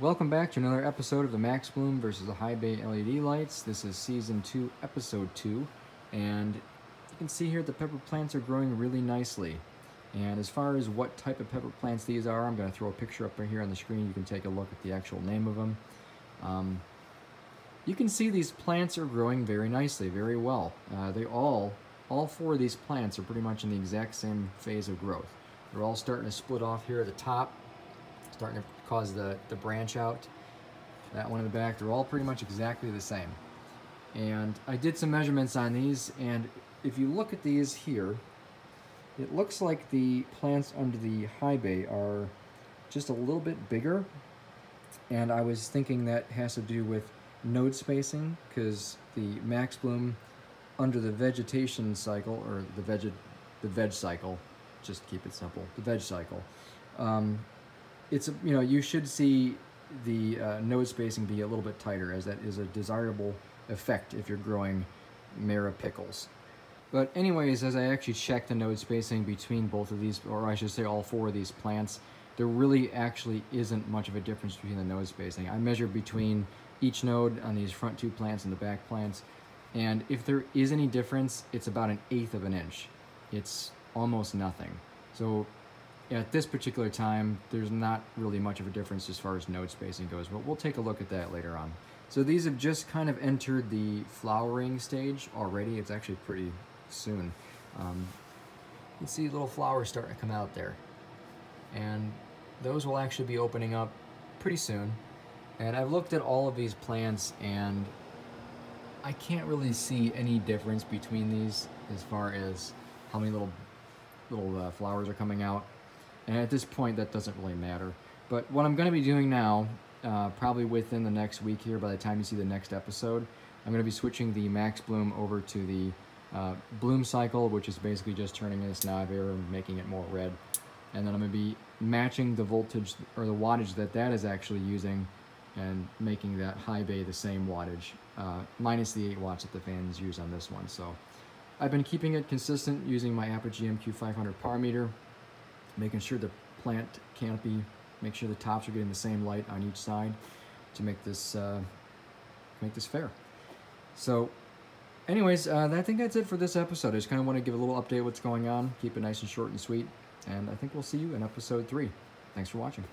Welcome back to another episode of the Max Bloom versus the High Bay LED lights. This is season two, episode two, and you can see here the pepper plants are growing really nicely. And as far as what type of pepper plants these are, I'm going to throw a picture up right here on the screen. You can take a look at the actual name of them. Um, you can see these plants are growing very nicely, very well. Uh, they all, all four of these plants are pretty much in the exact same phase of growth. They're all starting to split off here at the top starting to cause the, the branch out. That one in the back, they're all pretty much exactly the same. And I did some measurements on these, and if you look at these here, it looks like the plants under the high bay are just a little bit bigger. And I was thinking that has to do with node spacing, because the max bloom under the vegetation cycle, or the veg, the veg cycle, just keep it simple, the veg cycle, um, it's you know you should see the uh, node spacing be a little bit tighter as that is a desirable effect if you're growing Mara pickles. But anyways, as I actually checked the node spacing between both of these, or I should say all four of these plants, there really actually isn't much of a difference between the node spacing. I measured between each node on these front two plants and the back plants, and if there is any difference, it's about an eighth of an inch. It's almost nothing. So at this particular time, there's not really much of a difference as far as node spacing goes, but we'll take a look at that later on. So these have just kind of entered the flowering stage already. It's actually pretty soon. Um, you can see little flowers starting to come out there. And those will actually be opening up pretty soon. And I've looked at all of these plants and I can't really see any difference between these as far as how many little little uh, flowers are coming out. And at this point, that doesn't really matter. But what I'm going to be doing now, uh, probably within the next week here, by the time you see the next episode, I'm going to be switching the Max Bloom over to the uh, Bloom Cycle, which is basically just turning this knob here and making it more red. And then I'm going to be matching the voltage or the wattage that that is actually using and making that high bay the same wattage, uh, minus the 8 watts that the fans use on this one. So I've been keeping it consistent using my Apogee MQ500 PAR meter making sure the plant canopy, make sure the tops are getting the same light on each side to make this uh, make this fair. So anyways, uh, I think that's it for this episode. I just kind of want to give a little update what's going on, keep it nice and short and sweet, and I think we'll see you in episode three. Thanks for watching.